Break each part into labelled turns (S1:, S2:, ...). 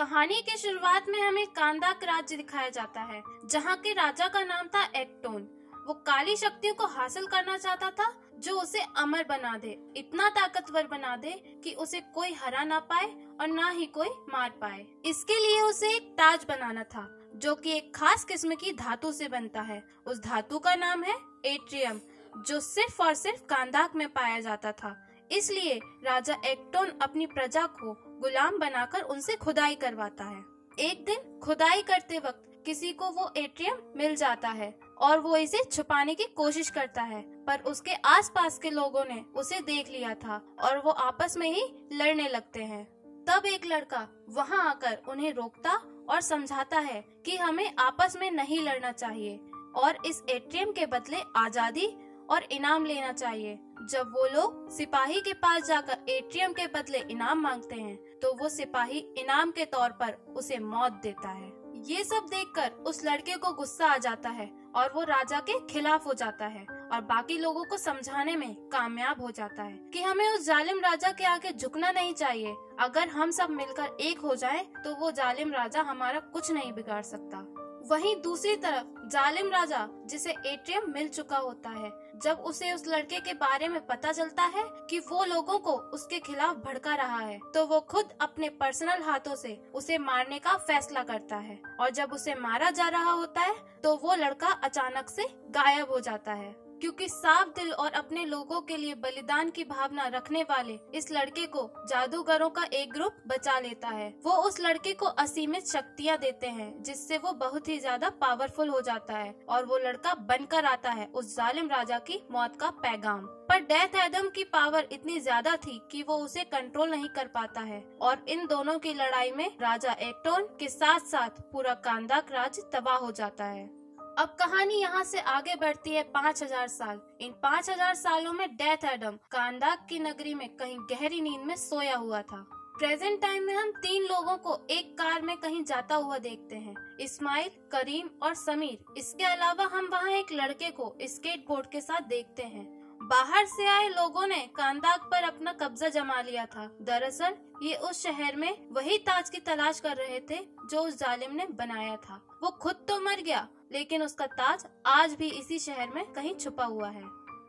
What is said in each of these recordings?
S1: कहानी की शुरुआत में हमें कांदाक राज्य दिखाया जाता है, जहाँ के राजा का नाम था एक्टोन। वो काली शक्तियों को हासिल करना चाहता था, जो उसे अमर बना दे, इतना ताकतवर बना दे कि उसे कोई हरा ना पाए और ना ही कोई मार पाए। इसके लिए उसे एक ताज बनाना था, जो कि एक खास किस्म की धातु से बनता है। उस धातु का नाम है एट्रियम, जो सिर्फ़ और सिर्फ़ कांदाक में पाया जाता था। इसलिए राजा एक्टोन अपनी प्रजा को गुलाम बनाकर उनसे खुदाई करवाता है। एक दिन खुदाई करते वक्त किसी को वो एटीएम मिल जाता है और वो इसे छुपाने की कोशिश करता है, पर उसके आसपास के लोगों ने उसे देख लिया था और वो आपस में ही लड़ने लगते हैं। तब एक लड़का वहाँ आकर उन्हें रोकता और समझाता है कि हमें आपस में नहीं लड़ना चाहिए और इस एटीएम के बदले आज़ादी और इनाम लेना चाहिए। जब वो लोग सिपाही के पास जाकर एटीएम के बदले इनाम मांगते हैं तो वो सिपाही इनाम के तौर पर उसे मौत देता है। ये सब देखकर उस लड़के को गुस्सा आ जाता है और वो राजा के खिलाफ हो जाता है और बाकी लोगों को समझाने में कामयाब हो जाता है कि हमें उस जालिम राजा के आगे झुकना नहीं चाहिए। अगर हम सब मिलकर एक हो जाएँ, तो वो जालिम राजा हमारा कुछ नहीं बिगाड़ सकता। वहीं दूसरी तरफ़, जालिम राजा, जिसे एटीएम मिल चुका होता है, जब उसे उस लड़के के बारे में पता चलता है कि वो लोगों को उसके खिलाफ भड़का रहा है तो वो खुद अपने पर्सनल हाथों से उसे मारने का फैसला करता है। और जब उसे मारा जा रहा होता है तो वो लड़का अचानक से गायब हो जाता है। क्योंकि साफ़ दिल और अपने लोगों के लिए बलिदान की भावना रखने वाले इस लड़के को जादूगरों का एक ग्रुप बचा लेता है। वो उस लड़के को असीमित शक्तियाँ देते हैं, जिससे वो बहुत ही ज़्यादा पावरफुल हो जाता है और वो लड़का बनकर आता है उस जालिम राजा की मौत का पैगाम। पर डेथ एडम की पावर इतनी ज़्यादा थी कि वो उसे कंट्रोल नहीं कर पाता है और इन दोनों की लड़ाई में राजा एक्टोन के साथ साथ पूरा कांदाक राज तबाह हो जाता है। अब कहानी यहाँ से आगे बढ़ती है पाँच हज़ार साल। इन पाँच हज़ार सालों में डेथ एडम कांदाक की नगरी में कहीं गहरी नींद में सोया हुआ था। प्रेजेंट टाइम में हम तीन लोगों को एक कार में कहीं जाता हुआ देखते हैं। इस्माइल, करीम और समीर। इसके अलावा हम वहाँ एक लड़के को स्केट बोर्ड के साथ देखते हैं। बाहर से आए लोगों ने कांदाक पर अपना कब्जा जमा लिया था। दरअसल, ये उस शहर में वही ताज की तलाश कर रहे थे जो उस जालिम ने बनाया था। वो खुद तो मर गया, लेकिन उसका ताज आज भी इसी शहर में कहीं छुपा हुआ है।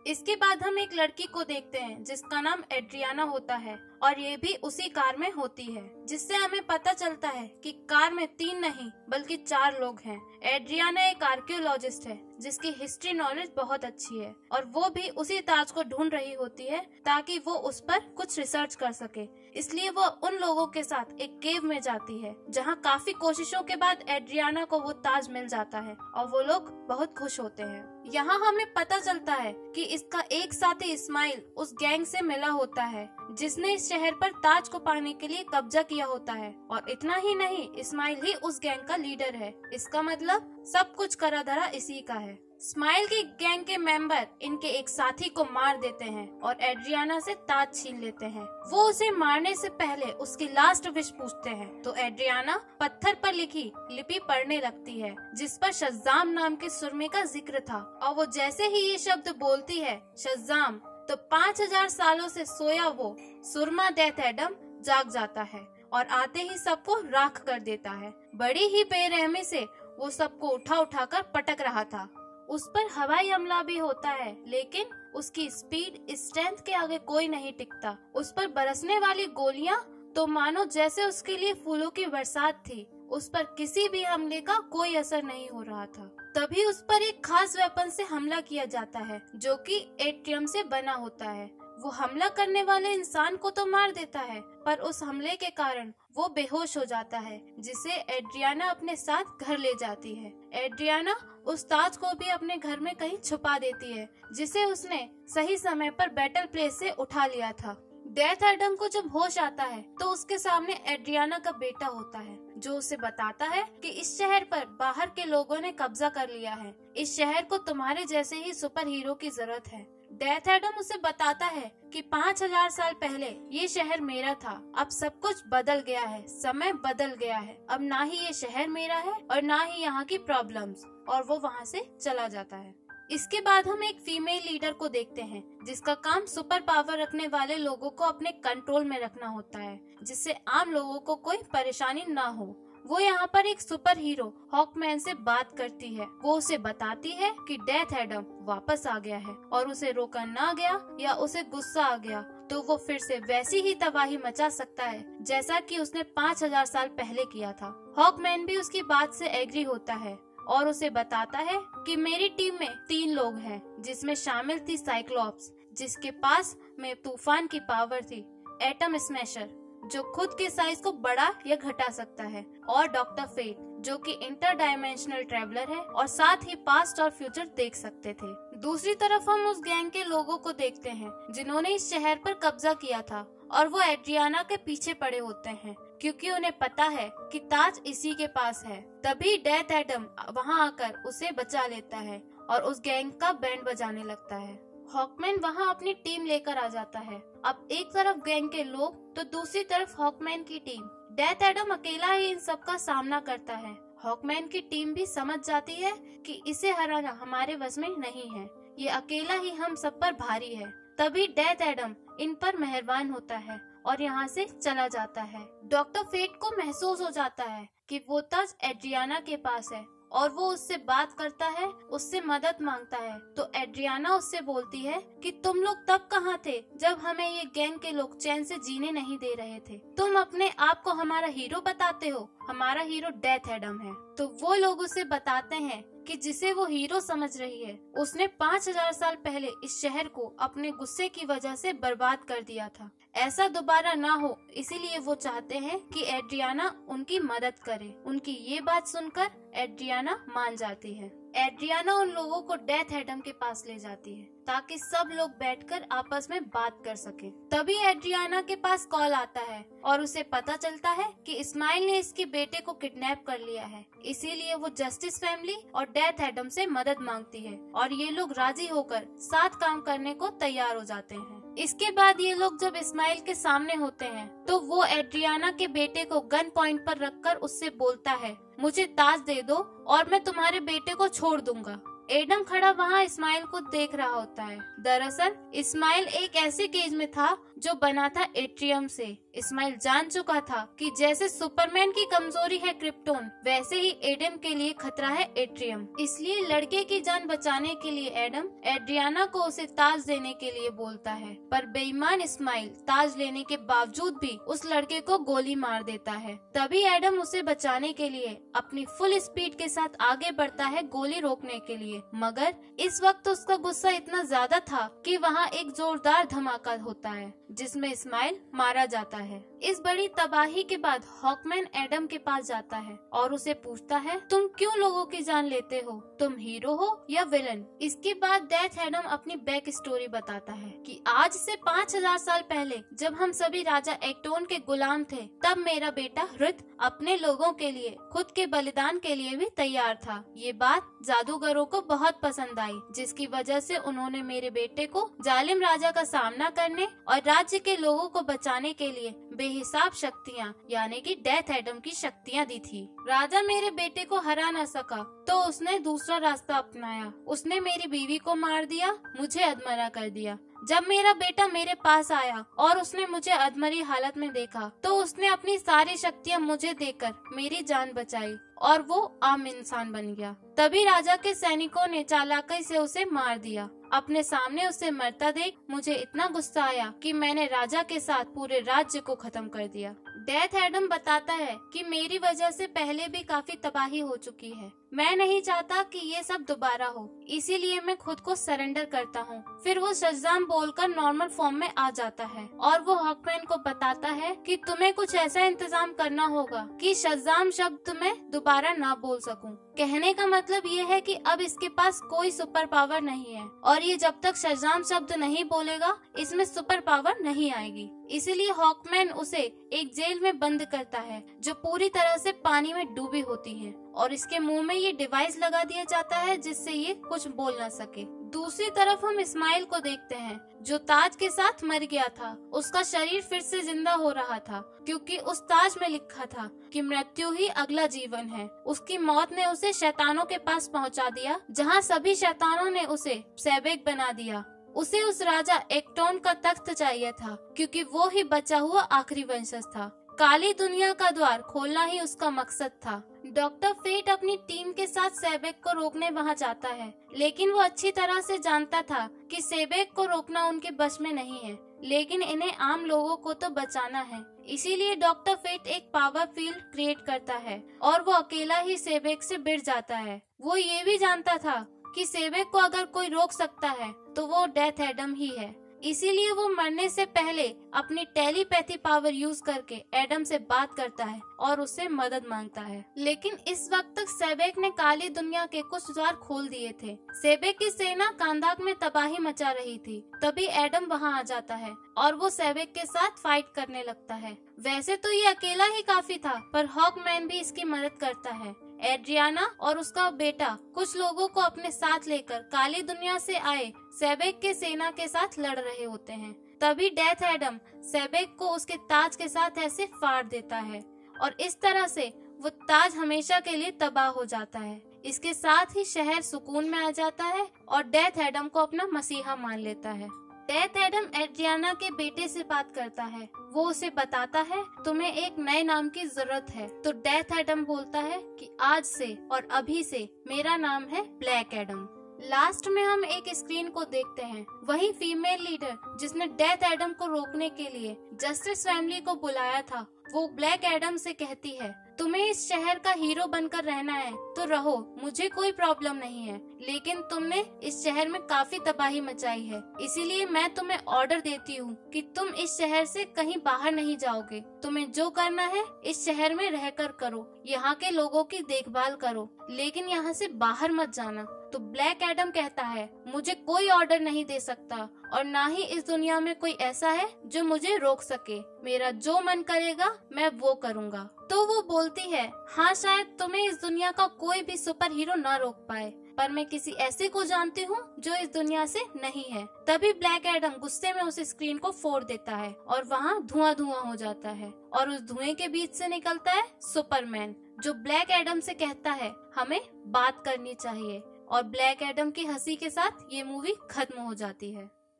S1: इसके बाद हम एक लड़की को देखते हैं, जिसका नाम एड्रियाना होता है। और ये भी उसी कार में होती है, जिससे हमें पता चलता है कि कार में तीन नहीं, बल्कि चार लोग हैं। एड्रियाना एक आर्कियोलॉजिस्ट है, जिसकी हिस्ट्री नॉलेज बहुत अच्छी है, और वो भी उसी ताज को ढूंढ रही होती है, ताकि वो उस पर कुछ रिसर्च कर सके। इसलिए वो उन लोगों के साथ एक केव में जाती है, जहाँ काफ़ी कोशिशों के बाद एड्रियाना को वो ताज मिल जाता है, और वो लोग बहुत खुश होते हैं। यहाँ हमें पता चलता है कि इसका एक साथी इस्माइल उस गैंग से मिला होता है जिसने इस शहर पर ताज को पाने के लिए कब्जा किया होता है। और इतना ही नहीं, इस्माइल ही उस गैंग का लीडर है। इसका मतलब सब कुछ करा धरा इसी का है। स्माइल की गैंग के मेंबर इनके एक साथी को मार देते हैं और एड्रियाना से ताज छीन लेते हैं। वो उसे मारने से पहले उसकी लास्ट विश पूछते हैं। तो एड्रियाना पत्थर पर लिखी लिपि पढ़ने लगती है, जिस पर शजाम नाम के सुरमे का ज़िक्र था। और वो जैसे ही ये शब्द बोलती है, शजाम तो पाँच हज़ार सालों से सोया वो सुरमा डेथ एडम जाग जाता है और आते ही सबको राख कर देता है। बड़ी ही बेरहमी से वो सबको उठा उठा कर पटक रहा था। उस पर हवाई हमला भी होता है, लेकिन उसकी स्पीड, स्ट्रेंथ के आगे कोई नहीं टिकता। उस पर बरसने वाली गोलियाँ तो मानो जैसे उसके लिए फूलों की बरसात थी। उस पर किसी भी हमले का कोई असर नहीं हो रहा था। तभी उस पर एक खास वेपन से हमला किया जाता है, जो कि एट्रियम से बना होता है। वो हमला करने वाले इंसान को तो मार देता है, पर उस हमले के कारण वो बेहोश हो जाता है, जिसे एड्रियाना अपने साथ घर ले जाती है। एड्रियाना उस ताज को भी अपने घर में कहीं छुपा देती है, जिसे उसने सही समय पर बैटल प्लेस से उठा लिया था। डेथ एडम को जब होश आता है तो उसके सामने एड्रियाना का बेटा होता है, जो उसे बताता है कि इस शहर पर बाहर के लोगों ने कब्जा कर लिया है। इस शहर को तुम्हारे जैसे ही सुपर हीरो की ज़रूरत है। डेथ एडम उसे बताता है कि पाँच हज़ार साल पहले ये शहर मेरा था। अब सब कुछ बदल गया है, समय बदल गया है। अब ना ही ये शहर मेरा है और ना ही यहाँ की प्रॉब्लम्स और वो वहाँ से चला जाता है। इसके बाद हम एक फीमेल लीडर को देखते हैं, जिसका काम सुपर पावर रखने वाले लोगों को अपने कंट्रोल में रखना होता है, जिससे आम लोगों को कोई परेशानी ना हो। वो यहाँ पर एक सुपर हीरो हॉकमैन से बात करती है। वो उसे बताती है कि डेथ एडम वापस आ गया है, और उसे रोका ना गया या उसे गुस्सा आ गया तो वो फिर से वैसी ही तबाही मचा सकता है, जैसा कि उसने पाँच हज़ार साल पहले किया था। हॉकमैन भी उसकी बात से एग्री होता है। और उसे बताता है कि मेरी टीम में तीन लोग हैं, जिसमें शामिल थी साइक्लोप्स, जिसके पास में तूफ़ान की पावर थी, एटम स्मैशर, जो खुद के साइज़ को बड़ा या घटा सकता है, और डॉक्टर फेट जो कि इंटर डायमेंशनल ट्रेवलर है और साथ ही पास्ट और फ्यूचर देख सकते थे। दूसरी तरफ़ हम उस गैंग के लोगों को देखते हैं, जिन्होंने इस शहर पर कब्जा किया था, और वो एड्रियाना के पीछे पड़े होते हैं। क्योंकि उन्हें पता है कि ताज इसी के पास है। तभी डेथ एडम वहाँ आकर उसे बचा लेता है और उस गैंग का बैंड बजाने लगता है। हॉकमैन वहाँ अपनी टीम लेकर आ जाता है। अब एक तरफ़ गैंग के लोग तो दूसरी तरफ़ हॉकमैन की टीम। डेथ एडम अकेला ही इन सब का सामना करता है। हॉकमैन की टीम भी समझ जाती है कि इसे हराना हमारे वश में नहीं है। ये अकेला ही हम सब पर भारी है। तभी डेथ एडम इन पर मेहरबान होता है और यहाँ से चला जाता है। डॉक्टर फेट को महसूस हो जाता है कि वो तज एड्रियाना के पास है और वो उससे बात करता है, उससे मदद माँगता है। तो एड्रियाना उससे बोलती है कि तुम लोग तब कहाँ थे जब हमें ये गैंग के लोग चैन से जीने नहीं दे रहे थे? तुम अपने आप को हमारा हीरो बताते हो। हमारा हीरो डेथ एडम है। तो वो लोग उसे बताते हैं कि जिसे वो हीरो समझ रही है, उसने पाँच हज़ार साल पहले इस शहर को अपने गुस्से की वजह से बर्बाद कर दिया था। ऐसा दोबारा ना हो, इसीलिए वो चाहते हैं कि एड्रियाना उनकी मदद करे। उनकी ये बात सुनकर एड्रियाना मान जाती है। एड्रियाना उन लोगों को डेथ एडम के पास ले जाती है, ताकि सब लोग बैठकर आपस में बात कर सके। तभी एड्रियाना के पास कॉल आता है, और उसे पता चलता है कि इस्माइल ने इसके बेटे को किडनैप कर लिया है। इसीलिए वो जस्टिस फैमिली और डेथ एडम से मदद मांगती है, और ये लोग राज़ी होकर साथ काम करने को तैयार हो जाते हैं। इसके बाद ये लोग जब इस्माइल के सामने होते हैं तो वो एड्रियाना के बेटे को गन पॉइंट पर रखकर उससे बोलता है, मुझे ताज दे दो और मैं तुम्हारे बेटे को छोड़ दूँगा। एडम खड़ा वहाँ इस्माइल को देख रहा होता है। दरअसल, इस्माइल एक ऐसे केज में था जो बना था एट्रियम से। इस्माइल जान चुका था कि जैसे सुपरमैन की कमज़ोरी है क्रिप्टोन, वैसे ही एडम के लिए खतरा है एट्रियम। इसलिए लड़के की जान बचाने के लिए एडम एड्रियाना को उसे ताज देने के लिए बोलता है। पर बेईमान इस्माइल ताज लेने के बावजूद भी उस लड़के को गोली मार देता है। तभी एडम उसे बचाने के लिए अपनी फुल स्पीड के साथ आगे बढ़ता है गोली रोकने के लिए। मगर इस वक्त उसका गुस्सा इतना ज़्यादा था कि वहाँ एक जोरदार धमाका होता है, जिसमें इस्माइल मारा जाता इस बड़ी तबाही के बाद हॉकमैन एडम के पास जाता है और उसे पूछता है, तुम क्यों लोगों की जान लेते हो? तुम हीरो हो या विलन? इसके बाद डेथ एडम अपनी बैक स्टोरी बताता है कि आज से पाँच हज़ार साल पहले, जब हम सभी राजा एक्टोन के गुलाम थे, तब मेरा बेटा हृत अपने लोगों के लिए, खुद के बलिदान के लिए भी तैयार था। ये बात जादूगरों को बहुत पसंद आई, जिसकी वजह से उन्होंने मेरे बेटे को जालिम राजा का सामना करने और राज्य के लोगों को बचाने के लिए बेहिसाब शक्तियाँ, यानी कि डेथ एडम की शक्तियाँ दी थी। राजा मेरे बेटे को हरा न सका तो उसने दूसरा रास्ता अपनाया। उसने मेरी बीवी को मार दिया, मुझे अधमरा कर दिया। जब मेरा बेटा मेरे पास आया और उसने मुझे अधमरी हालत में देखा तो उसने अपनी सारी शक्तियाँ मुझे देकर मेरी जान बचाई और वो आम इंसान बन गया। तभी राजा के सैनिकों ने चालाकी से उसे मार दिया। अपने सामने उसे मरता देख मुझे इतना गुस्सा आया कि मैंने राजा के साथ पूरे राज्य को खत्म कर दिया। डेथ एडम बताता है कि मेरी वजह से पहले भी काफ़ी तबाही हो चुकी है। मैं नहीं चाहता कि ये सब दोबारा हो। इसीलिए मैं खुद को सरेंडर करता हूँ। फिर वो शजाम बोलकर नॉर्मल फॉर्म में आ जाता है। और वो हॉकमैन को बताता है कि तुम्हें कुछ ऐसा इंतज़ाम करना होगा कि शजाम शब्द में दोबारा ना बोल सकूँ। कहने का मतलब ये है कि अब इसके पास कोई सुपर पावर नहीं है। और ये जब तक शजाम शब्द नहीं बोलेगा, इसमें सुपर पावर नहीं आएगी। इसीलिए हॉकमैन उसे एक जेल में बंद करता है, जो पूरी तरह से पानी में डूबी होती है। और इसके मुँह में ये डिवाइस लगा दिया जाता है, जिससे ये कुछ बोल ना सके। दूसरी तरफ़ हम इस्माइल को देखते हैं, जो ताज के साथ मर गया था। उसका शरीर फिर से ज़िंदा हो रहा था, क्योंकि उस ताज में लिखा था कि मृत्यु ही अगला जीवन है। उसकी मौत ने उसे शैतानों के पास पहुँचा दिया, जहाँ सभी शैतानों ने उसे सैबेक बना दिया। उसे उस राजा एक्टोन का तख्त चाहिए था, क्योंकि वो ही बचा हुआ आखिरी वंशज था। काली दुनिया का द्वार खोलना ही उसका मकसद था। डॉक्टर फेट अपनी टीम के साथ सेबेक को रोकने वहाँ जाता है, लेकिन वो अच्छी तरह से जानता था कि सेबेक को रोकना उनके बस में नहीं है, लेकिन इन्हें आम लोगों को तो बचाना है। इसीलिए डॉक्टर फेट एक पावर फ़ील्ड क्रिएट करता है, और वो अकेला ही सेबेक से बिड़ जाता है। वो ये भी जानता था कि सेबेक को अगर कोई रोक सकता है तो वो डेथ एडम ही है। इसीलिए वो मरने से पहले अपनी टेलीपैथी पावर यूज़ करके एडम से बात करता है और उससे मदद माँगता है। लेकिन इस वक्त तक सेबेक ने काली दुनिया के कुछ द्वार खोल दिए थे। सेबेक की सेना कांदाक में तबाही मचा रही थी। तभी एडम वहाँ आ जाता है और वो सेबेक के साथ फाइट करने लगता है। वैसे तो ये अकेला ही काफ़ी था, पर हॉकमैन भी इसकी मदद करता है। एड्रियाना और उसका बेटा कुछ लोगों को अपने साथ लेकर काली दुनिया से आए, सेबेक के सेना के साथ लड़ रहे होते हैं। तभी डेथ एडम सेबेक को उसके ताज के साथ ऐसे फाड़ देता है और इस तरह से वो ताज हमेशा के लिए तबाह हो जाता है। इसके साथ ही शहर सुकून में आ जाता है और डेथ एडम को अपना मसीहा मान लेता है। डेथ एडम एड्रियाना के बेटे से बात करता है। वो उसे बताता है, तुम्हें एक नए नाम की ज़रूरत है। तो डेथ एडम बोलता है कि, आज से और अभी से मेरा नाम है ब्लैक एडम। लास्ट में हम एक स्क्रीन को देखते हैं। वही फीमेल लीडर जिसने डेथ एडम को रोकने के लिए जस्टिस फैमिली को बुलाया था, वो ब्लैक एडम से कहती है तुम्हें इस शहर का हीरो बनकर रहना है तो रहो, मुझे कोई प्रॉब्लम नहीं है। लेकिन तुमने इस शहर में काफ़ी तबाही मचाई है, इसीलिए मैं तुम्हें ऑर्डर देती हूँ कि तुम इस शहर से कहीं बाहर नहीं जाओगे। तुम्हें जो करना है, इस शहर में रहकर करो, यहाँ के लोगों की देखभाल करो, लेकिन यहाँ से बाहर मत जाना। तो ब्लैक एडम कहता है, मुझे कोई ऑर्डर नहीं दे सकता, और ना ही इस दुनिया में कोई ऐसा है जो मुझे रोक सके। मेरा जो मन करेगा, मैं वो करूँगा। तो वो बोलती है हाँ शायद तुम्हें इस दुनिया का कोई भी सुपर हीरो न रोक पाए, पर मैं किसी ऐसे को जानती हूँ जो इस दुनिया से नहीं है। तभी ब्लैक एडम गुस्से में उस स्क्रीन को फोड़ देता है, और वहाँ धुआँ धुआँ हो जाता है, और उस धुएँ के बीच से निकलता है सुपरमैन, जो ब्लैक एडम से कहता है, हमें बात करनी चाहिए। और ब्लैक एडम की हँसी के साथ ये मूवी खत्म हो जाती है।